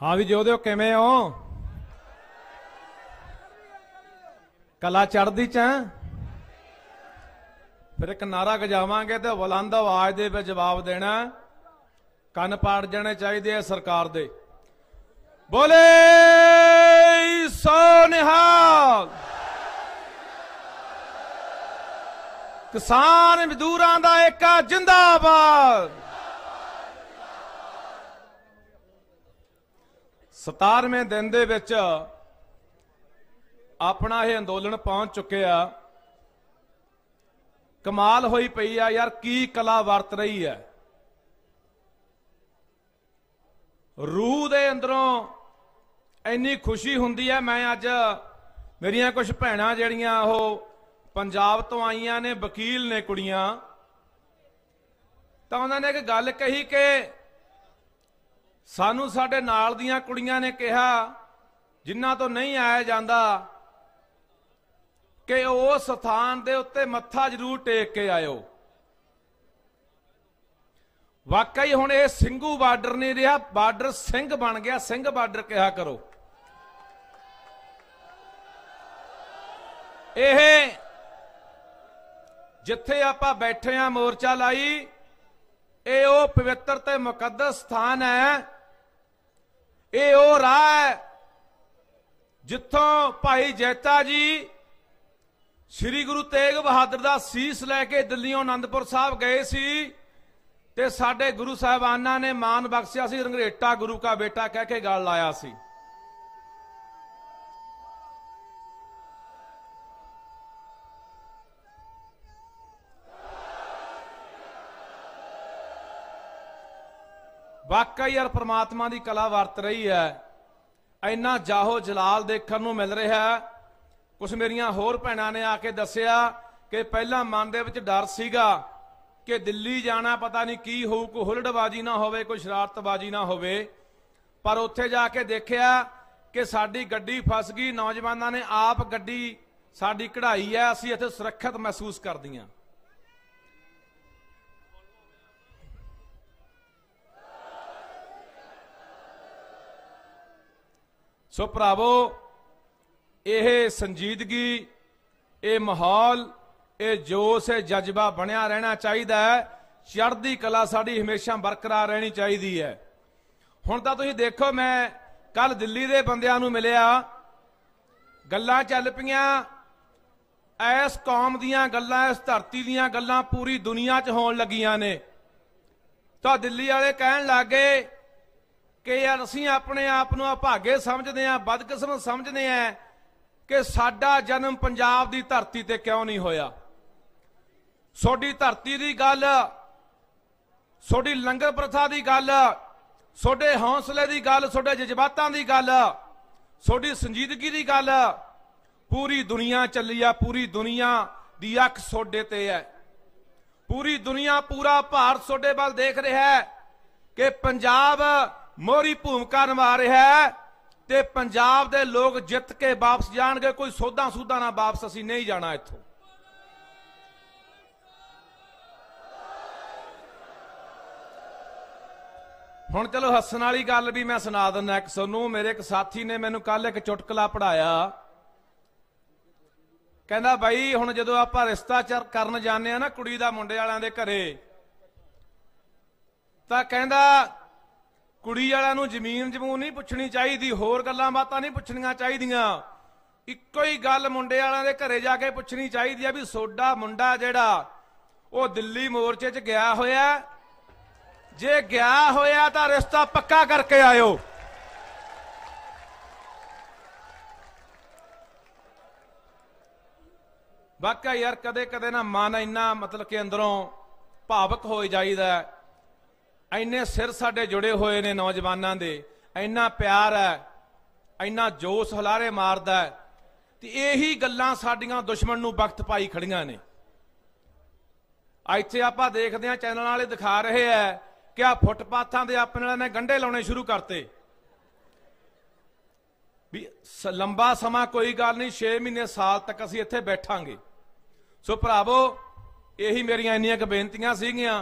ਹਾਂ ਵੀ ਜੋਦਿਓ ਕਿਵੇਂ ਹੋ? ਕਲਾ ਚੜਦੀ ਚ ਫਿਰ ਇੱਕ ਨਾਰਾ ਗਜਾਵਾਂਗੇ ਤੇ ਬੁਲੰਦ ਆਵਾਜ਼ ਦੇ ਵਿੱਚ ਜਵਾਬ ਦੇਣਾ। ਕੰਨ ਪਾੜ ਜਾਣੇ ਚਾਹੀਦੇ ਆ ਸਰਕਾਰ ਦੇ। ਬੋਲੇ ਸੋ ਨਿਹਾਲ ਕਿਸਾਨ ਮਜ਼ਦੂਰਾਂ ਦਾ ਏਕਾ ਜਿੰਦਾਬਾਦ। 17ਵੇਂ ਦਿਨ ਦੇ ਵਿੱਚ ਆਪਣਾ ਇਹ ਅੰਦੋਲਨ ਪਹੁੰਚ ਚੁੱਕਿਆ ਕਮਾਲ ਹੋਈ ਪਈ ਆ ਯਾਰ, ਕੀ ਕਲਾ ਵਰਤ ਰਹੀ ਹੈ। ਰੂਹ ਦੇ ਅੰਦਰੋਂ ਇੰਨੀ ਖੁਸ਼ੀ ਹੁੰਦੀ ਹੈ। ਮੈਂ ਅੱਜ ਮੇਰੀਆਂ ਕੁਝ ਭੈਣਾਂ ਜਿਹੜੀਆਂ ਉਹ ਪੰਜਾਬ ਤੋਂ ਆਈਆਂ ਨੇ, ਵਕੀਲ ਨੇ ਕੁੜੀਆਂ, ਤਾਂ ਉਹਨਾਂ ਨੇ ਇੱਕ ਗੱਲ ਕਹੀ ਕਿ ਸਾਨੂੰ ਸਾਡੇ ਨਾਲ ਦੀਆਂ ਕੁੜੀਆਂ ਨੇ ਕਿਹਾ, ਜਿਨ੍ਹਾਂ ਤੋਂ ਨਹੀਂ ਆਇਆ ਜਾਂਦਾ, ਕਿ ਉਸ ਸਥਾਨ ਦੇ ਉੱਤੇ ਮੱਥਾ ਜ਼ਰੂਰ ਟੇਕ ਕੇ ਆਇਓ। ਵਾਕਈ ਹੁਣ ਇਹ ਸਿੰਘੂ ਬਾਰਡਰ ਨਹੀਂ ਰਿਹਾ, ਬਾਰਡਰ ਸਿੰਘ ਬਣ ਗਿਆ, ਸਿੰਘ ਬਾਰਡਰ ਕਿਹਾ ਕਰੋ। ਇਹ ਜਿੱਥੇ ਆਪਾਂ ਬੈਠੇ ਆ ਮੋਰਚਾ ਲਾਈ, ਇਹ ਉਹ ਪਵਿੱਤਰ ਤੇ ਮੁਕੱਦਸ ਸਥਾਨ ਹੈ ਇਹ ਉਹ ਰਾਹ ਹੈ ਜਿੱਥੋਂ ਭਾਈ ਜੈਤਾ ਜੀ ਸ੍ਰੀ ਗੁਰੂ ਤੇਗ ਬਹਾਦਰ ਦਾ ਸੀਸ ਲੈ ਕੇ ਦਿੱਲੀੋਂ ਆਨੰਦਪੁਰ ਸਾਹਿਬ ਗਏ ਸੀ ਤੇ ਸਾਡੇ ਗੁਰੂ ਸਾਹਿਬਾਨਾਂ ਨੇ ਮਾਨ ਬਖਸ਼ਿਆ ਸੀ ਰੰਗਰੇਟਾ ਗੁਰੂ ਕਾ ਬੇਟਾ ਕਹਿ ਕੇ ਗੱਲ ਲਾਇਆ ਸੀ। ਵਾਕਈ ਯਾਰ ਪ੍ਰਮਾਤਮਾ ਦੀ ਕਲਾ ਵਰਤ ਰਹੀ ਹੈ। ਇੰਨਾ ਜਾਹੋ ਜਲਾਲ ਦੇਖਣ ਨੂੰ ਮਿਲ ਰਿਹਾ ਹੈ। ਕੁਝ ਮੇਰੀਆਂ ਹੋਰ ਭੈਣਾਂ ਨੇ ਆ ਕੇ ਦੱਸਿਆ ਕਿ ਪਹਿਲਾਂ ਮਨ ਦੇ ਵਿੱਚ ਡਰ ਸੀਗਾ ਕਿ ਦਿੱਲੀ ਜਾਣਾ ਪਤਾ ਨਹੀਂ ਕੀ ਹੋਊ, ਕੋਈ ਹੁਲੜਬਾਜੀ ਨਾ ਹੋਵੇ, ਕੋਈ ਸ਼ਰਾਰਤਬਾਜੀ ਨਾ ਹੋਵੇ। ਪਰ ਉੱਥੇ ਜਾ ਕੇ ਦੇਖਿਆ ਕਿ ਸਾਡੀ ਗੱਡੀ ਫਸ ਗਈ। ਨੌਜਵਾਨਾਂ ਨੇ ਆਪ ਗੱਡੀ ਸਾਡੀ ਕਢਾਈ ਹੈ, ਅਸੀਂ ਇੱਥੇ ਸੁਰੱਖਿਅਤ ਮਹਿਸੂਸ ਕਰਦੀਆਂ। ਸੋ ਭਰਾਵੋ, ਇਹ ਸੰਜੀਦਗੀ, ਇਹ ਮਾਹੌਲ, ਇਹ ਜੋਸ਼, ਇਹ ਜਜ਼ਬਾ ਬਣਿਆ ਰਹਿਣਾ ਚਾਹੀਦਾ ਹੈ। ਚੜ੍ਹਦੀ ਕਲਾ ਸਾਡੀ ਹਮੇਸ਼ਾ ਬਰਕਰਾਰ ਰਹਿਣੀ ਚਾਹੀਦੀ ਹੈ। ਹੁਣ ਤਾਂ ਤੁਸੀਂ ਦੇਖੋ, ਮੈਂ ਕੱਲ ਦਿੱਲੀ ਦੇ ਬੰਦਿਆਂ ਨੂੰ ਮਿਲਿਆ। ਗੱਲਾਂ ਚੱਲ ਪਈਆਂ। ਐਸ ਕੌਮ ਦੀਆਂ ਗੱਲਾਂ, ਇਸ ਧਰਤੀ ਦੀਆਂ ਗੱਲਾਂ ਪੂਰੀ ਦੁਨੀਆ 'ਚ ਹੋਣ ਲੱਗੀਆਂ ਨੇ। ਤਾਂ ਦਿੱਲੀ ਵਾਲੇ ਕਹਿਣ ਲੱਗੇ ਕਿ ਯਾਰ ਅਸੀਂ ਆਪਣੇ ਆਪ ਨੂੰ ਅਭਾਗੇ ਸਮਝਦੇ ਆਂ ਬਦਕਿਸਮਤ ਸਮਝਦੇ ਆਂ ਕਿ ਸਾਡਾ ਜਨਮ ਪੰਜਾਬ ਦੀ ਧਰਤੀ ਤੇ ਕਿਉਂ ਨਹੀਂ ਹੋਇਆ। ਸੋਡੀ ਧਰਤੀ ਦੀ ਗੱਲ, ਸੋਡੀ ਲੰਗਰ ਪ੍ਰਥਾ ਦੀ ਗੱਲ, ਸੋਡੇ ਹੌਸਲੇ ਦੀ ਗੱਲ, ਸੋਡੇ ਜਜ਼ਬਾਤਾਂ ਦੀ ਗੱਲ, ਸੋਡੀ ਸੰਜੀਦਗੀ ਦੀ ਗੱਲ, ਪੂਰੀ ਦੁਨੀਆ ਚੱਲੀ ਆ, ਪੂਰੀ ਦੁਨੀਆ ਦੀ ਅੱਖ ਸੋਡੇ ਤੇ ਹੈ। ਪੂਰੀ ਦੁਨੀਆ ਪੂਰਾ ਭਾਰਤ ਸੋਡੇ ਵੱਲ ਦੇਖ ਰਿਹਾ ਹੈ ਕਿ ਪੰਜਾਬ ਮੋਰੀ ਭੂਮਿਕਾ ਨਿਭਾ ਰਿਹਾ ਹੈ ਤੇ ਪੰਜਾਬ ਦੇ ਲੋਕ ਜਿੱਤ ਕੇ ਵਾਪਸ ਜਾਣਗੇ, ਕੋਈ ਸੋਧਾਂ ਸੂਧਾਂ ਨਾਲ ਵਾਪਸ ਅਸੀਂ ਨਹੀਂ ਜਾਣਾ ਇੱਥੋਂ। ਹੁਣ ਚਲੋ ਹੱਸਣ ਵਾਲੀ ਗੱਲ ਵੀ ਮੈਂ ਸੁਣਾ ਦਿੰਦਾ ਇੱਕ ਤੁਹਾਨੂੰ ਮੇਰੇ ਇੱਕ ਸਾਥੀ ਨੇ ਮੈਨੂੰ ਕੱਲ ਇੱਕ ਚੁਟਕਲਾ ਪੜਾਇਆ ਕਹਿੰਦਾ ਬਾਈ, ਹੁਣ ਜਦੋਂ ਆਪਾਂ ਰਿਸ਼ਤਾ ਚਰ, ਕਰਨ ਜਾਂਦੇ ਆ ਨਾ ਕੁੜੀ ਦਾ ਮੁੰਡੇ ਵਾਲਿਆਂ ਦੇ ਘਰੇ, ਤਾਂ ਕਹਿੰਦਾ ਕੁੜੀ ਵਾਲਿਆਂ ਨੂੰ ਜ਼ਮੀਨ ਜਮੂਨ ਨਹੀਂ ਪੁੱਛਣੀ ਚਾਹੀਦੀ, ਹੋਰ ਗੱਲਾਂ ਬਾਤਾਂ ਨਹੀਂ ਪੁੱਛਣੀਆਂ ਚਾਹੀਦੀਆਂ। ਇੱਕੋ ਹੀ ਗੱਲ ਮੁੰਡੇ ਵਾਲਿਆਂ ਦੇ ਘਰੇ ਜਾ ਕੇ ਪੁੱਛਣੀ ਚਾਹੀਦੀ ਆ ਵੀ ਸੋਡਾ ਮੁੰਡਾ ਜਿਹੜਾ, ਉਹ ਦਿੱਲੀ ਮੋਰਚੇ 'ਚ ਗਿਆ ਹੋਇਆ। ਜੇ ਗਿਆ ਹੋਇਆ ਤਾਂ ਰਿਸ਼ਤਾ ਪੱਕਾ ਕਰਕੇ ਆਇਓ। ਵਾਕਿਆ ਯਾਰ ਕਦੇ ਕਦੇ ਨਾ ਮਨ ਇੰਨਾ ਮਤਲਬ ਕਿ ਅੰਦਰੋਂ ਭਾਵਕ ਹੋ ਜਾਈਦਾ। ਇੰਨੇ ਸਿਰ ਸਾਡੇ ਜੁੜੇ ਹੋਏ ਨੇ ਨੌਜਵਾਨਾਂ ਦੇ, ਇੰਨਾ ਪਿਆਰ ਹੈ, ਇੰਨਾ ਜੋਸ਼ ਹਲਾਰੇ ਮਾਰਦਾ ਹੈ, ਤੇ ਇਹੀ ਗੱਲਾਂ ਸਾਡੀਆਂ ਦੁਸ਼ਮਣ ਨੂੰ ਵਕਤ ਪਾਈ ਖੜੀਆਂ ਨੇ। ਇੱਥੇ ਆਪਾਂ ਦੇਖਦੇ ਹਾਂ, ਚੈਨਲ ਵਾਲੇ ਦਿਖਾ ਰਹੇ ਆ ਕਿ ਆ ਫੁੱਟਪਾਥਾਂ ਦੇ ਆਪਣੇ ਵਾਲਿਆਂ ਨੇ ਗੰਡੇ ਲਾਉਣੇ ਸ਼ੁਰੂ ਕਰਤੇ। ਵੀ ਲੰਬਾ ਸਮਾਂ ਕੋਈ ਗੱਲ ਨਹੀਂ 6 ਮਹੀਨੇ ਸਾਲ ਤੱਕ ਅਸੀਂ ਇੱਥੇ ਬੈਠਾਂਗੇ। ਸੋ ਭਰਾਵੋ, ਇਹੀ ਮੇਰੀਆਂ ਇੰਨੀਆਂ ਕੁ ਬੇਨਤੀਆਂ ਸੀਗੀਆਂ।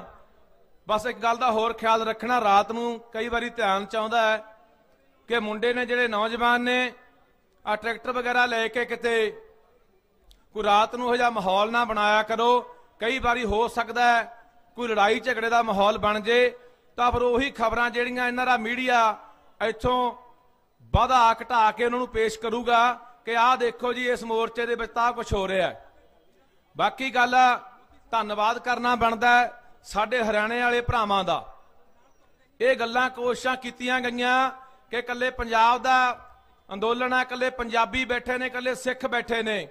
ਬਸ ਇੱਕ ਗੱਲ ਦਾ ਹੋਰ ਖਿਆਲ ਰੱਖਣਾ, ਰਾਤ ਨੂੰ ਕਈ ਵਾਰੀ ਧਿਆਨ ਚ ਆਉਂਦਾ ਹੈ ਕਿ ਮੁੰਡੇ ਨੇ ਜਿਹੜੇ ਨੌਜਵਾਨ ਨੇ ਆ ਟਰੈਕਟਰ ਵਗੈਰਾ ਲੈ ਕੇ ਕਿਤੇ ਕੋਈ ਰਾਤ ਨੂੰ ਇਹੋ ਜਿਹਾ ਮਾਹੌਲ ਨਾ ਬਣਾਇਆ ਕਰੋ। ਕਈ ਵਾਰੀ ਹੋ ਸਕਦਾ ਹੈ ਕੋਈ ਲੜਾਈ ਝਗੜੇ ਦਾ ਮਾਹੌਲ ਬਣ ਜੇ। ਤਾਂ ਫਿਰ ਉਹੀ ਖਬਰਾਂ ਜਿਹੜੀਆਂ ਇਹਨਾਂ ਦਾ ਮੀਡੀਆ ਇੱਥੋਂ ਵਧਾ ਘਟਾ ਕੇ ਉਹਨਾਂ ਨੂੰ ਪੇਸ਼ ਕਰੂਗਾ ਕਿ ਆਹ ਦੇਖੋ ਜੀ, ਇਸ ਮੋਰਚੇ ਦੇ ਵਿੱਚ ਤਾਂ ਕੁਝ ਹੋ ਰਿਹਾ ਹੈ। ਬਾਕੀ ਗੱਲ ਧੰਨਵਾਦ ਕਰਨਾ ਬਣਦਾ ਹੈ। ਸਾਡੇ ਹਰਿਆਣੇ ਵਾਲੇ ਭਰਾਵਾਂ ਦਾ। ਇਹ ਗੱਲਾਂ ਕੋਸ਼ਿਸ਼ਾਂ ਕੀਤੀਆਂ ਗਈਆਂ ਕਿ ਇਕੱਲੇ ਪੰਜਾਬ ਦਾ ਅੰਦੋਲਨ ਹੈ ਇਕੱਲੇ ਪੰਜਾਬੀ ਬੈਠੇ ਨੇ, ਇਕੱਲੇ ਸਿੱਖ ਬੈਠੇ ਨੇ।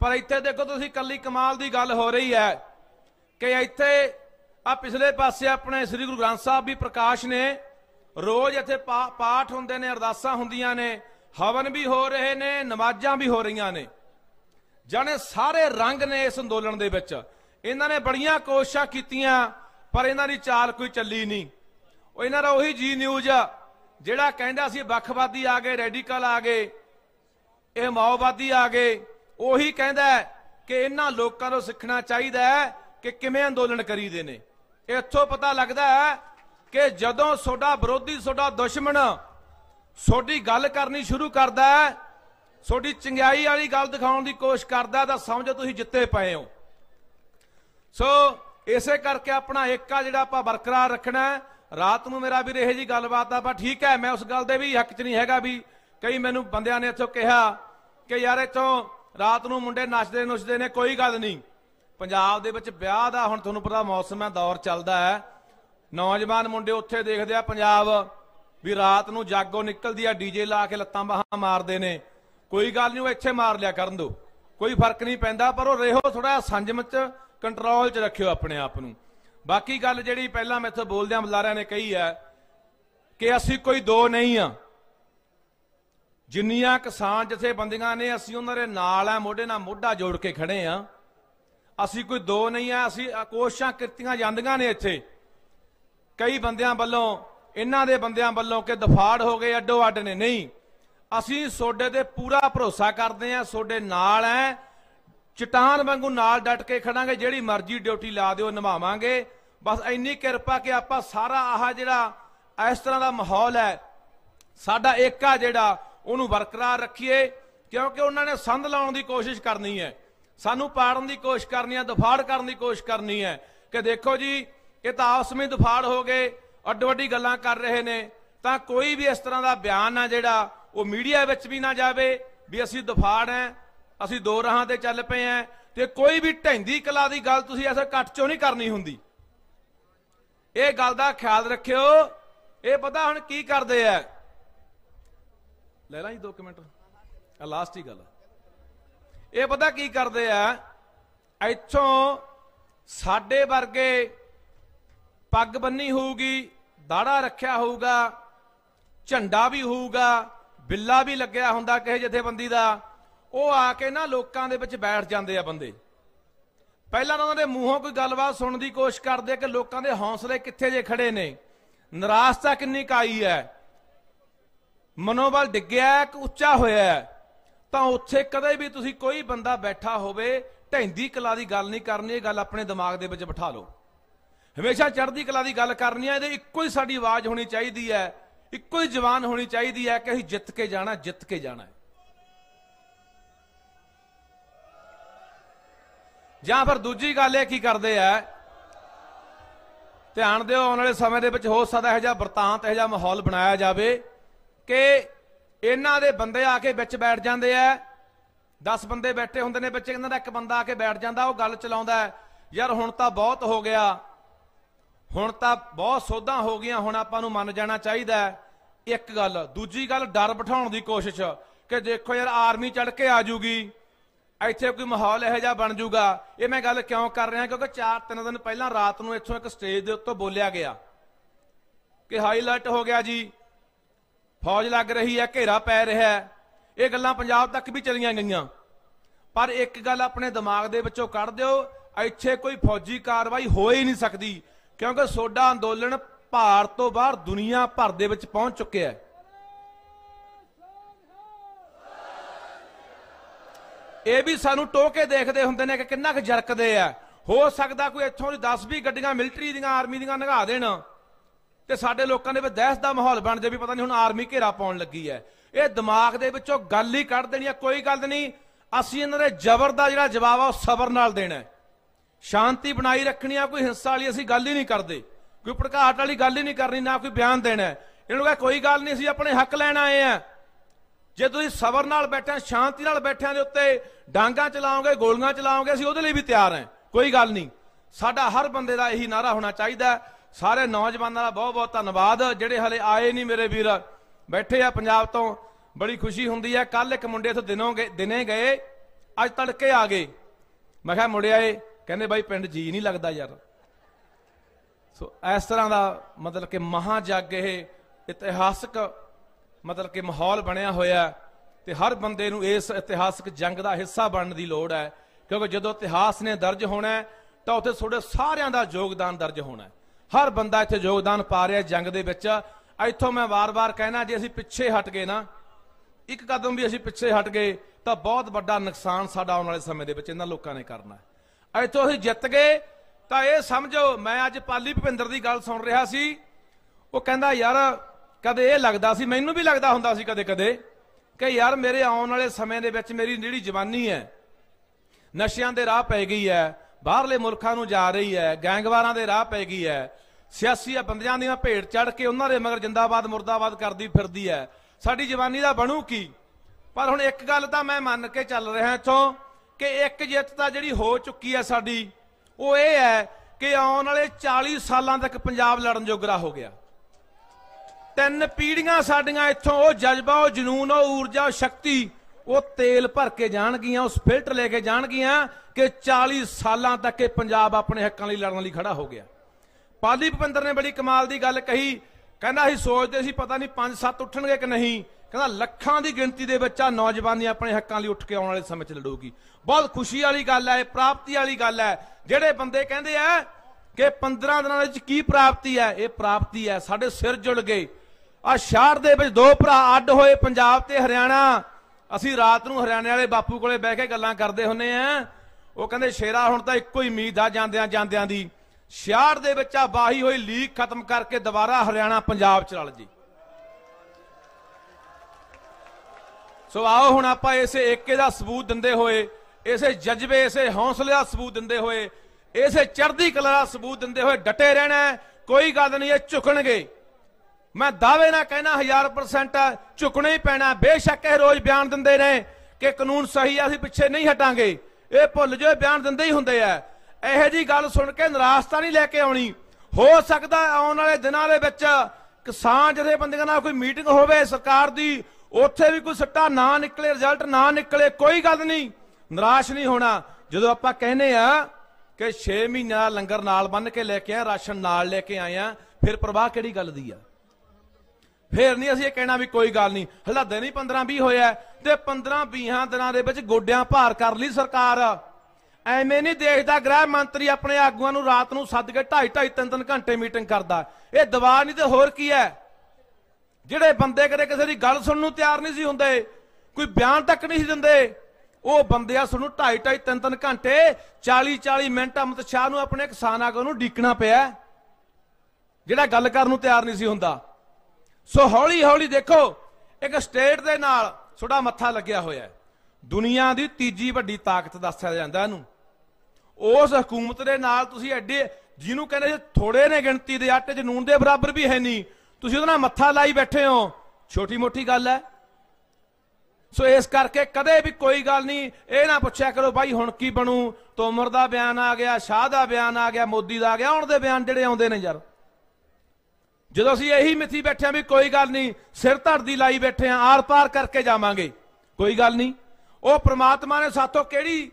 ਪਰ ਇੱਥੇ ਦੇਖੋ ਤੁਸੀਂ ਇਕੱਲੀ ਕਮਾਲ ਦੀ ਗੱਲ ਹੋ ਰਹੀ ਹੈ ਕਿ ਇੱਥੇ ਆ ਪਿਛਲੇ ਪਾਸੇ ਆਪਣੇ ਸ੍ਰੀ ਗੁਰੂ ਗ੍ਰੰਥ ਸਾਹਿਬ ਵੀ ਪ੍ਰਕਾਸ਼ ਨੇ। ਰੋਜ਼ ਇੱਥੇ ਪਾ- ਪਾਠ ਹੁੰਦੇ ਨੇ, ਅਰਦਾਸਾਂ ਹੁੰਦੀਆਂ ਨੇ, ਹਵਨ ਵੀ ਹੋ ਰਹੇ ਨੇ, ਨਮਾਜ਼ਾਂ ਵੀ ਹੋ ਰਹੀਆਂ ਨੇ। ਜਾਣੇ ਸਾਰੇ ਰੰਗ ਨੇ ਇਸ ਅੰਦੋਲਨ ਦੇ ਵਿੱਚ। ਇਹਨਾਂ ਨੇ ਬੜੀਆਂ ਕੋਸ਼ਿਸ਼ਾਂ ਕੀਤੀਆਂ, ਪਰ ਇਹਨਾਂ ਦੀ ਚਾਲ ਕੋਈ ਚੱਲੀ ਨਹੀਂ। ਉਹ ਇਹਨਾਂ ਦਾ ਉਹੀ ਜੀ ਨਿਊਜ਼ ਆ, ਜਿਹੜਾ ਕਹਿੰਦਾ ਸੀ ਵੱਖਵਾਦੀ ਆ ਗਏ, ਰੈਡੀਕਲ ਆ ਗਏ, ਇਹ ਮਾਓਵਾਦੀ ਆ ਗਏ, ਉਹੀ ਕਹਿੰਦਾ ਕਿ ਇਹਨਾਂ ਲੋਕਾਂ ਨੂੰ ਸਿੱਖਣਾ ਚਾਹੀਦਾ ਹੈ ਕਿ ਕਿਵੇਂ ਅੰਦੋਲਨ ਕਰੀਦੇ ਨੇ। ਇੱਥੋਂ ਪਤਾ ਲੱਗਦਾ ਹੈ ਕਿ ਜਦੋਂ ਤੁਹਾਡਾ ਵਿਰੋਧੀ ਤੁਹਾਡਾ ਦੁਸ਼ਮਣ ਤੁਹਾਡੀ ਗੱਲ ਕਰਨੀ ਸ਼ੁਰੂ ਕਰਦਾ ਹੈ ਤੁਹਾਡੀ ਚੰਗਿਆਈ ਵਾਲੀ ਗੱਲ ਦਿਖਾਉਣ ਦੀ ਕੋਸ਼ਿਸ਼ ਕਰਦਾ ਤਾਂ ਸਮਝੋ ਤੁਸੀਂ ਜਿੱਤੇ ਪਏ ਹੋ। ਸੋ ਇਸੇ ਕਰਕੇ ਆਪਣਾ ਏਕਾ ਜਿਹੜਾ ਆਪਾਂ ਬਰਕਰਾਰ ਰੱਖਣਾ ਰਾਤ ਨੂੰ ਮੇਰਾ ਵੀਰ ਇਹ ਜੀ ਗੱਲਬਾਤ ਆ ਪਰ ਠੀਕ ਹੈ, ਮੈਂ ਉਸ ਗੱਲ ਦੇ ਵੀ ਹੱਕ 'ਚ ਨਹੀਂ ਹੈਗਾ ਵੀ ਕਈ ਮੈਨੂੰ ਬੰਦਿਆਂ ਨੇ ਇੱਥੋਂ ਕਿਹਾ ਕਿ ਯਾਰ ਇੱਥੋਂ ਰਾਤ ਨੂੰ ਮੁੰਡੇ ਨੱਚਦੇ ਨੁੱਚਦੇ ਨੇ, ਕੋਈ ਗੱਲ ਨਹੀਂ। ਪੰਜਾਬ ਦੇ ਵਿੱਚ ਵਿਆਹ ਦਾ ਹੁਣ ਤੁਹਾਨੂੰ ਪਤਾ ਮੌਸਮ ਹੈ, ਦੌਰ ਚੱਲਦਾ ਹੈ। ਨੌਜਵਾਨ ਮੁੰਡੇ ਉੱਥੇ ਦੇਖਦੇ ਆ, ਪੰਜਾਬ ਵੀ ਰਾਤ ਨੂੰ ਜਾਗੋ ਨਿਕਲਦੀ ਆ, ਡੀਜੇ ਲਾ ਕੇ ਲੱਤਾਂ ਬਾਹਾਂ ਮਾਰਦੇ ਨੇ। ਕੋਈ ਗੱਲ ਨਹੀਂ, ਉਹ ਇੱਥੇ ਮਾਰ ਲਿਆ ਕਰਨ ਦੋ। ਕੋਈ ਫ਼ਰਕ ਨਹੀਂ ਪੈਂਦਾ, ਪਰ ਉਹ ਰਹੋ ਥੋੜਾ ਸੰਜਮ ਚ ਕੰਟਰੋਲ ਚ ਰੱਖਿਓ ਆਪਣੇ ਆਪ ਨੂੰ। ਬਾਕੀ ਗੱਲ ਜਿਹੜੀ ਪਹਿਲਾਂ ਮੈਥੋਂ ਬੋਲਦਿਆਂ ਬੁਲਾਰਿਆਂ ਨੇ ਕਹੀ ਹੈ ਕਿ ਅਸੀਂ ਕੋਈ ਦੋ ਨਹੀਂ ਆ। ਜਿੰਨੀਆਂ ਕਿਸਾਨ ਜਥੇਬੰਦੀਆਂ ਨੇ, ਅਸੀਂ ਉਹਨਾਂ ਦੇ ਨਾਲ ਆ, ਮੋਢੇ ਨਾਲ ਮੋਢਾ ਜੋੜ ਕੇ ਖੜੇ ਆ। ਅਸੀਂ ਕੋਈ ਦੋ ਨਹੀਂ ਆ, ਅਸੀਂ ਕੋਸ਼ਿਸ਼ਾਂ ਕੀਤੀਆਂ ਜਾਂਦੀਆਂ ਨੇ ਇੱਥੇ। ਕਈ ਬੰਦਿਆਂ ਵੱਲੋਂ, ਇਹਨਾਂ ਦੇ ਬੰਦਿਆਂ ਵੱਲੋਂ ਕਿ ਦਫਾੜ ਹੋ ਗਏ ਅੱਡੋ ਅੱਡ ਨੇ। ਨਹੀਂ, ਅਸੀਂ ਸੋਡੇ ਤੇ ਪੂਰਾ ਭਰੋਸਾ ਕਰਦੇ ਆ, ਸੋਡੇ ਨਾਲ ਐ ਚਟਾਨ ਵਾਂਗੂ ਨਾਲ ਡਟ ਕੇ ਖੜਾਂਗੇ, ਜਿਹੜੀ ਮਰਜ਼ੀ ਡਿਊਟੀ ਲਾ ਦਿਓ, ਨਿਭਾਵਾਂਗੇ। ਬਸ ਇੰਨੀ ਕਿਰਪਾ ਕਿ ਆਪਾਂ ਸਾਰਾ ਆਹ ਜਿਹੜਾ ਇਸ ਤਰ੍ਹਾਂ ਦਾ ਮਾਹੌਲ ਹੈ, ਸਾਡਾ ਏਕਾ ਜਿਹੜਾ ਉਹਨੂੰ ਬਰਕਰਾਰ ਰੱਖੀਏ, ਕਿਉਂਕਿ ਉਹਨਾਂ ਨੇ ਸੰਧ ਲਾਉਣ ਦੀ ਕੋਸ਼ਿਸ਼ ਕਰਨੀ ਹੈ। ਸਾਨੂੰ ਪਾੜਨ ਦੀ ਕੋਸ਼ਿਸ਼ ਕਰਨੀ ਹੈ, ਦਫਾੜ ਕਰਨ ਦੀ ਕੋਸ਼ਿਸ਼ ਕਰਨੀ ਹੈ ਕਿ ਦੇਖੋ ਜੀ, ਇਹ ਤਾਂ ਆਪਸ ਵਿੱਚ ਦਫਾੜ ਹੋ ਗਏ, ਅੱਡ ਵੱਡੀ ਗੱਲਾਂ ਕਰ ਰਹੇ ਨੇ, ਤਾਂ ਕੋਈ ਵੀ ਇਸ ਤਰ੍ਹਾਂ ਦਾ ਬਿਆਨ ਆ ਜਿਹੜਾ, ਉਹ ਮੀਡੀਆ ਵਿੱਚ ਵੀ ਨਾ ਜਾਵੇ ਵੀ ਅਸੀਂ ਦਫਾੜ ਹੈ। ਅਸੀਂ ਦੋ ਰਾਹਾਂ ਤੇ ਚੱਲ ਪਏ ਆ ਤੇ ਕੋਈ ਵੀ ਢੈਂਦੀ ਕਲਾ ਦੀ ਗੱਲ ਤੁਸੀਂ ਐਸਾ ਕੱਟ ਚੋਂ ਨਹੀਂ ਕਰਨੀ ਹੁੰਦੀ। ਇਹ ਗੱਲ ਦਾ ਖਿਆਲ ਰੱਖਿਓ, ਇਹ ਪਤਾ ਹੁਣ ਕੀ ਕਰਦੇ ਆ। ਲੈ ਲਾਂ ਜੀ 2 ਮਿੰਟ। ਆ ਲਾਸਟ ਹੀ ਗੱਲ ਇਹ ਪਤਾ ਕੀ ਕਰਦੇ ਆ, ਇੱਥੋਂ ਸਾਡੇ ਵਰਗੇ ਪੱਗ ਬੰਨੀ ਹੋਊਗੀ, ਦਾੜਾ ਰੱਖਿਆ ਹੋਊਗਾ, ਝੰਡਾ ਵੀ ਹੋਊਗਾ, ਬਿੱਲਾ ਵੀ ਲੱਗਿਆ ਹੁੰਦਾ ਕਿਸੇ ਜਥੇਬੰਦੀ ਦਾ। ਉਹ ਆ ਕੇ ਨਾ ਲੋਕਾਂ ਦੇ ਵਿੱਚ ਬੈਠ ਜਾਂਦੇ ਆ ਬੰਦੇ। ਪਹਿਲਾਂ ਤਾਂ ਉਹਨਾਂ ਦੇ ਮੂੰਹੋਂ ਕੋਈ ਗੱਲਬਾਤ ਸੁਣਨ ਦੀ ਕੋਸ਼ਿਸ਼ ਕਰਦੇ ਕਿ ਲੋਕਾਂ ਦੇ ਹੌਸਲੇ ਕਿੱਥੇ ਜੇ ਖੜੇ ਨੇ। ਨਿਰਾਸ਼ਤਾ ਕਿੰਨੀ ਕਾਈ ਹੈ। ਮਨੋਬਲ ਡਿੱਗਿਆ ਹੈ ਕਿ ਉੱਚਾ ਹੋਇਆ ਤਾਂ ਉੱਥੇ ਕਦੇ ਵੀ ਤੁਸੀਂ ਕੋਈ ਬੰਦਾ ਬੈਠਾ ਹੋਵੇ ਢੈਂਦੀ ਕਲਾ ਦੀ ਗੱਲ ਨਹੀਂ ਕਰਨੀ, ਇਹ ਗੱਲ ਆਪਣੇ ਦਿਮਾਗ ਦੇ ਵਿੱਚ ਬਿਠਾ ਲਓ। ਹਮੇਸ਼ਾ ਚੜ੍ਹਦੀ ਕਲਾ ਦੀ ਗੱਲ ਕਰਨੀ ਹੈ, ਇਹਦੇ ਇੱਕੋ ਹੀ ਸਾਡੀ ਆਵਾਜ਼ ਹੋਣੀ ਚਾਹੀਦੀ ਹੈ, ਇੱਕੋ ਹੀ ਜਵਾਨ ਹੋਣੀ ਚਾਹੀਦੀ ਹੈ ਕਿ ਅਸੀਂ ਜਿੱਤ ਕੇ ਜਾਣਾ, ਜਿੱਤ ਕੇ ਜਾਣਾ ਹੈ। ਜਾਂ ਫਿਰ ਦੂਜੀ ਗੱਲ ਇਹ ਕੀ ਕਰਦੇ ਆ? ਧਿਆਨ ਦਿਓ, ਆਉਣ ਵਾਲੇ ਸਮੇਂ ਦੇ ਵਿੱਚ ਹੋ ਸਕਦਾ ਹੈ ਜਿਹਾ ਵਰਤਾਂਤ, ਇਹ ਜਿਹਾ ਮਾਹੌਲ ਬਣਾਇਆ ਜਾਵੇ ਕਿ ਇਹਨਾਂ ਦੇ ਬੰਦੇ ਆ ਕੇ ਵਿੱਚ ਬੈਠ ਜਾਂਦੇ ਆ। 10 ਬੰਦੇ ਬੈਠੇ ਹੁੰਦੇ ਨੇ ਵਿੱਚ, ਇਹਨਾਂ ਦਾ ਇੱਕ ਬੰਦਾ ਆ ਕੇ ਬੈਠ ਜਾਂਦਾ, ਉਹ ਗੱਲ ਚਲਾਉਂਦਾ ਯਾਰ ਹੁਣ ਤਾਂ ਬਹੁਤ ਹੋ ਗਿਆ, ਹੁਣ ਤਾਂ ਬਹੁਤ ਸੋਧਾਂ ਹੋ ਗਈਆਂ, ਹੁਣ ਆਪਾਂ ਨੂੰ ਮੰਨ ਜਾਣਾ ਚਾਹੀਦਾ ਇੱਕ ਗੱਲ, ਦੂਜੀ ਗੱਲ, ਡਰ ਬਿਠਾਉਣ ਦੀ ਕੋਸ਼ਿਸ਼, ਕਿ ਦੇਖੋ ਯਾਰ, ਆਰਮੀ ਚੜ ਕੇ ਆ ਜੂਗੀ। ਇੱਥੇ ਕੋਈ ਮਾਹੌਲ ਇਹੋ ਜਿਹਾ ਬਣ ਜੂਗਾ। ਇਹ ਮੈਂ ਗੱਲ ਕਿਉਂ ਕਰ ਰਿਹਾ? ਕਿਉਂਕਿ 4-3 ਦਿਨ ਪਹਿਲਾਂ ਰਾਤ ਨੂੰ ਇੱਥੋਂ ਇੱਕ ਸਟੇਜ ਦੇ ਉੱਤੋਂ ਬੋਲਿਆ ਗਿਆ ਕਿ ਹਾਈਲਾਈਟ ਹੋ ਗਿਆ ਜੀ। ਫੌਜ ਲੱਗ ਰਹੀ ਹੈ, ਘੇਰਾ ਪੈ ਰਿਹਾ ਹੈ। ਇਹ ਗੱਲਾਂ ਪੰਜਾਬ ਤੱਕ ਵੀ ਚਲੀਆਂ ਗਈਆਂ। ਪਰ ਇੱਕ ਗੱਲ ਆਪਣੇ ਦਿਮਾਗ ਦੇ ਵਿੱਚੋਂ ਕੱਢ ਦਿਓ, ਇੱਥੇ ਕੋਈ ਫੌਜੀ ਕਾਰਵਾਈ ਹੋ ਹੀ ਨਹੀਂ ਸਕਦੀ। ਕਿਉਂਕਿ ਸੋਡਾ ਅੰਦੋਲਨ ਭਾਰਤ ਤੋਂ ਬਾਹਰ ਦੁਨੀਆ ਭਰ ਦੇ ਵਿੱਚ ਪਹੁੰਚ ਚੁੱਕਿਆ ਹੈ। ਇਹ ਵੀ ਸਾਨੂੰ ਟੋਕੇ ਦੇਖਦੇ ਹੁੰਦੇ ਨੇ ਕਿ ਕਿੰਨਾ ਕੁ ਜਰਕਦੇ ਆ। ਹੋ ਸਕਦਾ ਕੋਈ ਇੱਥੋਂ ਦੀ 10 20 ਗੱਡੀਆਂ ਮਿਲਟਰੀ ਦੀਆਂ, ਆਰਮੀ ਦੀਆਂ ਨਗਾ ਦੇਣ ਤੇ ਸਾਡੇ ਲੋਕਾਂ ਦੇ ਵਿੱਚ ਦਹਿਸ਼ਤ ਦਾ ਮਾਹੌਲ ਬਣ ਜਾਵੇ ਪਤਾ ਨਹੀਂ ਹੁਣ ਆਰਮੀ ਘੇਰਾ ਪਾਉਣ ਲੱਗੀ ਹੈ ਇਹ ਦਿਮਾਗ ਦੇ ਵਿੱਚੋਂ ਗੱਲ ਹੀ ਕੱਢ ਦੇਣੀ ਹੈ ਕੋਈ ਗੱਲ ਨਹੀਂ ਅਸੀਂ ਇਹਨਾਂ ਦੇ ਜ਼ਬਰ ਦਾ ਜਿਹੜਾ ਜਵਾਬ ਆ, ਉਹ ਸਬਰ ਨਾਲ ਦੇਣਾ ਹੈ। ਸ਼ਾਂਤੀ ਬਣਾਈ ਰੱਖਣੀ ਆ, ਕੋਈ ਹਿੰਸਾ ਵਾਲੀ ਅਸੀਂ ਗੱਲ ਹੀ ਨਹੀਂ ਕਰਦੇ। ਕੋਈ ਭੜਕਾਟ ਵਾਲੀ ਗੱਲ ਹੀ ਨਹੀਂ ਕਰਨੀ, ਨਾ ਕੋਈ ਬਿਆਨ ਦੇਣਾ ਹੈ। ਇਹਨਾਂ ਨੂੰ ਕੋਈ ਗੱਲ ਨਹੀਂ ਅਸੀਂ ਆਪਣੇ ਹੱਕ ਲੈਣ ਆਏ ਆ। ਜੇ ਤੁਸੀਂ ਸਬਰ ਨਾਲ ਬੈਠੇ ਸ਼ਾਂਤੀ ਨਾਲ ਬੈਠਿਆਂ ਦੇ ਉੱਤੇ ਡਾਂਗਾ ਚਲਾਓਗੇ, ਗੋਲੀਆਂ ਚਲਾਓਗੇ, ਅਸੀਂ ਉਹਦੇ ਲਈ ਵੀ ਤਿਆਰ ਹਾਂ। ਕੋਈ ਗੱਲ ਨਹੀਂ। ਸਾਡਾ ਹਰ ਬੰਦੇ ਦਾ ਇਹੀ ਨਾਰਾ ਹੋਣਾ ਚਾਹੀਦਾ ਸਾਰੇ ਨੌਜਵਾਨਾਂ ਦਾ ਬਹੁਤ ਬਹੁਤ ਧੰਨਵਾਦ। ਜਿਹੜੇ ਹਲੇ ਆਏ ਨਹੀਂ ਮੇਰੇ ਵੀਰ, ਬੈਠੇ ਆ ਪੰਜਾਬ ਤੋਂ, ਬੜੀ ਖੁਸ਼ੀ ਹੁੰਦੀ ਹੈ। ਕੱਲ ਇੱਕ ਮੁੰਡੇ ਤੋਂ ਦਿਨੋਂ ਦਿਨੇ ਗਏ, ਅੱਜ ਤੜਕੇ ਆ ਗਏ। ਮੈਂ ਕਿਹਾ ਮੁੰਡਿਆ ਏ ਕਹਿੰਦੇ, ਬਾਈ, ਪਿੰਡ ਜੀ ਨਹੀਂ ਲੱਗਦਾ ਯਾਰ। ਸੋ ਇਸ ਤਰ੍ਹਾਂ ਦਾ ਮਤਲਬ ਕਿ ਮਹਾ ਜੱਗ ਇਹ ਇਤਿਹਾਸਕ ਮਤਲਬ ਕਿ ਮਾਹੌਲ ਬਣਿਆ ਹੋਇਆ ਹੈ ਤੇ ਹਰ ਬੰਦੇ ਨੂੰ ਇਸ ਇਤਿਹਾਸਕ ਜੰਗ ਦਾ ਹਿੱਸਾ ਬਣਨ ਦੀ ਲੋੜ ਹੈ। ਕਿਉਂਕਿ ਜਦੋਂ ਇਤਿਹਾਸ ਨੇ ਦਰਜ ਹੋਣਾ ਤਾਂ ਉੱਥੇ ਤੁਹਾਡੇ ਸਾਰਿਆਂ ਦਾ ਯੋਗਦਾਨ ਦਰਜ ਹੋਣਾ ਹਰ ਬੰਦਾ ਇੱਥੇ ਯੋਗਦਾਨ ਪਾ ਰਿਹਾ ਜੰਗ ਦੇ ਵਿੱਚ। ਇੱਥੋਂ ਮੈਂ ਵਾਰ-ਵਾਰ ਕਹਿਣਾ, ਜੇ ਅਸੀਂ ਪਿੱਛੇ ਹਟ ਗਏ ਨਾ, ਇੱਕ ਕਦਮ ਵੀ ਅਸੀਂ ਪਿੱਛੇ ਹਟ ਗਏ, ਤਾਂ ਬਹੁਤ ਵੱਡਾ ਨੁਕਸਾਨ ਸਾਡਾ ਆਉਣ ਵਾਲੇ ਸਮੇਂ ਦੇ ਵਿੱਚ ਇਹਨਾਂ ਲੋਕਾਂ ਨੇ ਕਰਨਾ ਹੈ। ਇੱਥੋਂ ਅਸੀਂ ਜਿੱਤ ਗਏ, ਤਾਂ ਇਹ ਸਮਝੋ, ਮੈਂ ਅੱਜ ਪਾਲੀ ਭੁਪਿੰਦਰ ਦੀ ਗੱਲ ਸੁਣ ਰਿਹਾ ਸੀ। ਉਹ ਕਹਿੰਦਾ, ਯਾਰ ਕਦੇ ਇਹ ਲੱਗਦਾ ਸੀ, ਮੈਨੂੰ ਵੀ ਲੱਗਦਾ ਹੁੰਦਾ ਸੀ ਕਦੇ ਕਦੇ ਕਿ ਯਾਰ ਮੇਰੇ ਆਉਣ ਵਾਲੇ ਸਮੇਂ ਦੇ ਵਿੱਚ ਮੇਰੀ ਜਿਹੜੀ ਜਵਾਨੀ ਹੈ, ਨਸ਼ਿਆਂ ਦੇ ਰਾਹ ਪੈ ਗਈ ਹੈ, ਬਾਹਰਲੇ ਮੁਲਕਾਂ ਨੂੰ ਜਾ ਰਹੀ ਹੈ, ਗੈਂਗਵਾਰਾਂ ਦੇ ਰਾਹ ਪੈ ਗਈ ਹੈ, ਸਿਆਸੀ ਬੰਦਿਆਂ ਦੀਆਂ ਭੇਡ ਚੜ ਕੇ ਉਹਨਾਂ ਦੇ ਮਗਰ ਜਿੰਦਾਬਾਦ, ਮੁਰਦਾਬਾਦ ਕਰਦੀ ਫਿਰਦੀ ਹੈ। ਸਾਡੀ ਜਵਾਨੀ ਦਾ ਬਣੂ ਕੀ? ਪਰ ਹੁਣ ਇੱਕ ਗੱਲ ਤਾਂ ਮੈਂ ਮੰਨ ਕੇ ਚੱਲ ਰਿਹਾ ਇੱਥੋਂ ਕਿ ਇੱਕ ਜਿੱਤ ਤਾਂ ਜਿਹੜੀ ਹੋ ਚੁੱਕੀ ਹੈ ਸਾਡੀ, ਉਹ ਇਹ ਹੈ ਕਿ ਆਉਣ ਵਾਲੇ 40 ਸਾਲਾਂ ਤੱਕ ਪੰਜਾਬ ਲੜਨ ਜੋਗਰਾ ਹੋ ਗਿਆ। ਤਿੰਨ ਪੀੜੀਆਂ ਸਾਡੀਆਂ ਇੱਥੋਂ, ਉਹ ਜਜ਼ਬਾ, ਉਹ ਜਨੂਨ, ਉਹ ਊਰਜਾ, ਉਹ ਸ਼ਕਤੀ, ਉਹ ਤੇਲ ਭਰ ਕੇ ਜਾਣਗੀਆਂ, ਉਸ ਫਿਲਟਰ ਲੈ ਕੇ ਜਾਣਗੀਆਂ ਕਿ 40 ਸਾਲਾਂ ਤੱਕ ਇਹ ਪੰਜਾਬ ਆਪਣੇ ਹੱਕਾਂ ਲਈ ਲੜਨ ਲਈ ਖੜਾ ਹੋ ਗਿਆ। ਪਾਲੀ ਭੁਪਿੰਦਰ ਨੇ ਬੜੀ ਕਮਾਲ ਦੀ ਗੱਲ ਕਹੀ। ਕਹਿੰਦਾ, ਅਸੀਂ ਸੋਚਦੇ ਸੀ ਪਤਾ ਨਹੀਂ 5-7 ਉੱਠਣਗੇ ਕਿ ਨਹੀਂ। ਕਹਿੰਦਾ, ਲੱਖਾਂ ਦੀ ਗਿਣਤੀ ਦੇ ਵਿੱਚ ਆ ਨੌਜਵਾਨੀ ਆਪਣੇ ਹੱਕਾਂ ਲਈ ਉੱਠ ਕੇ ਆਉਣ ਵਾਲੇ ਸਮੇਂ 'ਚ ਲੜੂਗੀ। ਬਹੁਤ ਖੁਸ਼ੀ ਵਾਲੀ ਗੱਲ ਹੈ, ਇਹ ਪ੍ਰਾਪਤੀ ਵਾਲੀ ਗੱਲ ਹੈ। ਜਿਹੜੇ ਬੰਦੇ ਕਹਿੰਦੇ ਆ ਕਿ 15 ਦਿਨਾਂ ਵਿੱਚ ਕੀ ਪ੍ਰਾਪਤੀ ਹੈ, ਇਹ ਪ੍ਰਾਪਤੀ ਹੈ, ਸਾਡੇ ਸਿਰ ਜੁੜ ਗਏ। ਆ ਸ਼ਹਿਰ ਦੇ ਵਿੱਚ ਦੋ ਭਰਾ ਅੱਡ ਹੋਏ, ਪੰਜਾਬ ਤੇ ਹਰਿਆਣਾ। ਅਸੀਂ ਰਾਤ ਨੂੰ ਹਰਿਆਣੇ ਵਾਲੇ ਬਾਪੂ ਕੋਲੇ ਬਹਿ ਕੇ ਗੱਲਾਂ ਕਰਦੇ ਹੁੰਨੇ ਆ। ਉਹ ਕਹਿੰਦੇ, ਸ਼ੇਰਾ, ਹੁਣ ਤਾਂ ਇੱਕੋ ਹੀ ਉਮੀਦ ਆ ਜਾਂਦਿਆਂ ਜਾਂਦਿਆਂ ਦੀ। ਸ਼ਹਿਰ ਦੇ ਵਿੱਚ ਆ ਬਾਹੀ ਹੋਈ ਲੀਕ ਖਤਮ ਕਰਕੇ ਦੁਬਾਰਾ ਹਰਿਆਣਾ, ਪੰਜਾਬ ਚ ਰਲ ਜੀ। ਸੋ ਆਓ ਹੁਣ ਆਪਾਂ ਇਸੇ ਏਕੇ ਦਾ ਸਬੂਤ ਦਿੰਦੇ ਹੋਏ, ਇਸੇ ਜਜ਼ਬੇ, ਇਸੇ ਹੌਸਲੇ ਦਾ ਸਬੂਤ ਦਿੰਦੇ ਹੋਏ, ਇਸੇ ਚੜ੍ਹਦੀ ਕਲਾ ਦਾ ਸਬੂਤ ਦਿੰਦੇ ਹੋਏ ਡਟੇ ਰਹਿਣਾ ਕੋਈ ਗੱਲ ਨਹੀਂ, ਇਹ ਝੁਕਣਗੇ। ਮੈਂ ਦਾਅਵੇ ਨਾਲ ਕਹਿਣਾ 1000% ਝੁਕਣਾ ਹੀ ਪੈਣਾ। ਬੇਸ਼ੱਕ ਇਹ ਰੋਜ਼ ਬਿਆਨ ਦਿੰਦੇ ਨੇ ਕਿ ਕਾਨੂੰਨ ਸਹੀ ਆ, ਅਸੀਂ ਪਿੱਛੇ ਨਹੀਂ ਹਟਾਂਗੇ। ਇਹ ਭੁੱਲ ਜੋ ਬਿਆਨ ਦਿੰਦੇ ਹੀ ਹੁੰਦੇ ਆ। ਇਹੋ ਜੀ ਗੱਲ ਸੁਣ ਕੇ ਨਿਰਾਸ਼ਤਾ ਨਹੀਂ ਲੈ ਕੇ ਆਉਣੀ। ਹੋ ਸਕਦਾ ਆਉਣ ਵਾਲੇ ਦਿਨਾਂ ਦੇ ਵਿੱਚ ਕਿਸਾਨ ਜਥੇਬੰਦੀਆਂ ਨਾਲ ਕੋਈ ਮੀਟਿੰਗ ਹੋਵੇ, ਸਰਕਾਰ ਦੀ। ਉੱਥੇ ਵੀ ਕੋਈ ਸੱਟਾ ਨਾ ਨਿਕਲੇ, ਰਿਜ਼ਲਟ ਨਾ ਨਿਕਲੇ, ਕੋਈ ਗੱਲ ਨਹੀਂ। ਨਿਰਾਸ਼ ਨਹੀਂ ਹੋਣਾ। ਜਦੋਂ ਆਪਾਂ ਕਹਿੰਦੇ ਆ ਕਿ 6 ਮਹੀਨਿਆਂ ਲੰਗਰ ਨਾਲ ਬੰਨ ਕੇ ਲੈ ਕੇ ਆ ਰਾਸ਼ਨ ਨਾਲ ਲੈ ਕੇ ਆਏ ਆ ਫਿਰ ਪ੍ਰਵਾਹ ਕਿਹੜੀ ਗੱਲ ਦੀ ਆ? ਫੇਰ ਨਹੀਂ ਅਸੀਂ ਇਹ ਕਹਿਣਾ ਵੀ ਕੋਈ ਗੱਲ ਨਹੀਂ। ਹਲਾਦੇ ਨਹੀਂ 15 20 ਹੋਇਆ ਤੇ 15 20 ਦਿਨਾਂ ਦੇ ਵਿੱਚ ਗੋਡਿਆਂ ਭਾਰ ਕਰ ਲਈ ਸਰਕਾਰ। ਐਵੇਂ ਨਹੀਂ ਦੇਖਦਾ ਗ੍ਰਹਿ ਮੰਤਰੀ ਆਪਣੇ ਆਗੂਆਂ ਨੂੰ ਰਾਤ ਨੂੰ ਸੱਦ ਕੇ 2.5 2.5 ਤਿੰਨ ਤਿੰਨ ਘੰਟੇ ਮੀਟਿੰਗ ਕਰਦਾ। ਇਹ ਦਵਾ ਨਹੀਂ ਤੇ ਹੋਰ ਕੀ ਹੈ? ਜਿਹੜੇ ਬੰਦੇ ਕਦੇ ਕਿਸੇ ਦੀ ਗੱਲ ਸੁਣਨ ਨੂੰ ਤਿਆਰ ਨਹੀਂ ਸੀ ਹੁੰਦੇ, ਕੋਈ ਬਿਆਨ ਤੱਕ ਨਹੀਂ ਸੀ ਦਿੰਦੇ, ਉਹ ਬੰਦੇ ਆ ਸਾਨੂੰ 2.5 2.5 ਤਿੰਨ ਤਿੰਨ ਘੰਟੇ 40 40 ਮਿੰਟ ਅਮਿਤ ਸ਼ਾਹ ਨੂੰ ਆਪਣੇ ਕਿਸਾਨ ਆਗੂ ਨੂੰ ਡੀਕਣਾ ਪਿਆ। ਜਿਹੜਾ ਗੱਲ ਕਰਨ ਨੂੰ ਤਿਆਰ ਨਹੀਂ ਸੀ ਹੁੰਦਾ। ਸੋ ਹੌਲੀ ਹੌਲੀ ਦੇਖੋ, ਇੱਕ ਸਟੇਟ ਦੇ ਨਾਲ ਥੋੜਾ ਮੱਥਾ ਲੱਗਿਆ ਹੋਇਆ ਹੈ। ਦੁਨੀਆ ਦੀ ਤੀਜੀ ਵੱਡੀ ਤਾਕਤ ਦੱਸਿਆ ਜਾਂਦਾ ਇਹਨੂੰ। ਉਸ ਹਕੂਮਤ ਦੇ ਨਾਲ ਤੁਸੀਂ ਐਡੇ, ਜਿਹਨੂੰ ਕਹਿੰਦੇ ਸੀ ਥੋੜੇ ਨੇ ਗਿਣਤੀ ਦੇ ਆਟੇ 'ਚ ਨੂਨ ਦੇ ਬਰਾਬਰ ਵੀ ਹੈ ਨਹੀਂ। ਤੁਸੀਂ ਉਹਦੇ ਨਾਲ ਮੱਥਾ ਲਾਈ ਬੈਠੇ ਹੋ। ਛੋਟੀ ਮੋਟੀ ਗੱਲ ਹੈ। ਸੋ ਇਸ ਕਰਕੇ ਕਦੇ ਵੀ ਕੋਈ ਗੱਲ ਨਹੀਂ, ਇਹ ਨਾ ਪੁੱਛਿਆ ਕਰੋ ਬਾਈ ਹੁਣ ਕੀ ਬਣੂ? ਤੋਮਰ ਦਾ ਬਿਆਨ ਆ ਗਿਆ, ਸ਼ਾਹ ਦਾ ਬਿਆਨ ਆ ਗਿਆ, ਮੋਦੀ ਦਾ ਆ ਗਿਆ ਹੁਣ ਦੇ ਬਿਆਨ ਜਿਹੜੇ ਆਉਂਦੇ ਨੇ ਯਾਰ। ਜਦੋਂ ਅਸੀਂ ਇਹੀ ਮਿੱਥੀ ਬੈਠੇ ਆ ਵੀ ਕੋਈ ਗੱਲ ਨਹੀਂ, ਸਿਰ ਧੜਦੀ ਲਾਈ ਬੈਠੇ ਆ, ਆਰ ਪਾਰ ਕਰਕੇ ਜਾਵਾਂਗੇ। ਕੋਈ ਗੱਲ ਨਹੀਂ। ਉਹ ਪ੍ਰਮਾਤਮਾ ਨੇ ਸਾਥੋਂ ਕਿਹੜੀ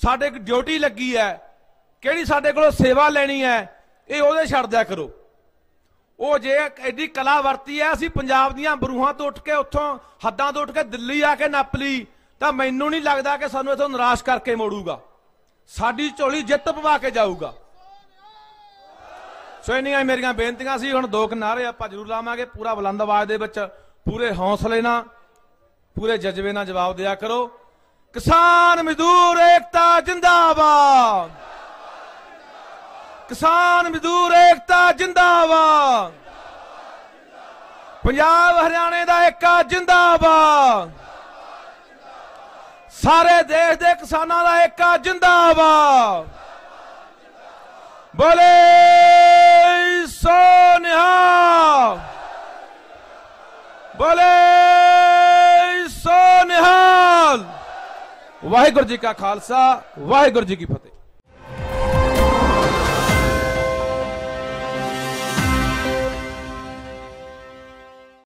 ਸਾਡੇ ਡਿਊਟੀ ਲੱਗੀ ਹੈ, ਕਿਹੜੀ ਸਾਡੇ ਕੋਲੋਂ ਸੇਵਾ ਲੈਣੀ ਹੈ, ਇਹ ਉਹਦੇ ਛੱਡ ਦਿਆ ਕਰੋ। ਉਹ ਜੇ ਐਡੀ ਕਲਾ ਵਰਤੀ ਹੈ, ਅਸੀਂ ਪੰਜਾਬ ਦੀਆਂ ਬਰੂਹਾਂ ਤੋਂ ਉੱਠ ਕੇ ਉੱਥੋਂ ਹੱਦਾਂ ਤੋਂ ਉੱਠ ਕੇ ਦਿੱਲੀ ਆ ਕੇ ਨੱਪ ਲਈ, ਤਾਂ ਮੈਨੂੰ ਨਹੀਂ ਲੱਗਦਾ ਕਿ ਸਾਨੂੰ ਇਥੋਂ ਨਿਰਾਸ਼ ਕਰਕੇ ਮੋੜੂਗਾ। ਸਾਡੀ ਝੋਲੀ ਜਿੱਤ ਪਵਾ ਕੇ ਜਾਊਗਾ। ਸੋ ਇੰਨੀਆਂ ਮੇਰੀਆਂ ਬੇਨਤੀਆਂ ਸੀ, ਹੁਣ ਦੋ ਕਿਨਾਰੇ ਆਪਾਂ ਜ਼ਰੂਰ ਲਾਵਾਂਗੇ, ਪੂਰਾ ਬੁਲੰਦ ਆਵਾਜ਼ ਦੇ ਵਿੱਚ, ਪੂਰੇ ਹੌਸਲੇ ਨਾਲ, ਪੂਰੇ ਜਜ਼ਬੇ ਨਾਲ ਜਵਾਬ ਦਿਆ ਕਰੋ। ਕਿਸਾਨ ਮਜ਼ਦੂਰ ਏਕਤਾ ਜਿੰਦਾਬਾਦ! ਕਿਸਾਨ ਮਜ਼ਦੂਰ ਏਕਤਾ ਜਿੰਦਾਬਾਦ! ਪੰਜਾਬ ਹਰਿਆਣੇ ਦਾ ਏਕਾ ਜਿੰਦਾਬਾਦ! ਸਾਰੇ ਦੇਸ਼ ਦੇ ਕਿਸਾਨਾਂ ਦਾ ਏਕਾ ਜਿੰਦਾਬਾਦ! ਬੋਲੇ ਸੋ ਨਿਹਾਲ ਬੋਲੇ ਸੋ ਨਿਹਾਲ ਵਾਹਿਗੁਰੂ ਜੀ ਕਾ ਖਾਲਸਾ ਵਾਹਿਗੁਰੂ ਜੀ ਕੀ ਫਤਿਹ।